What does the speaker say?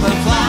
the fly.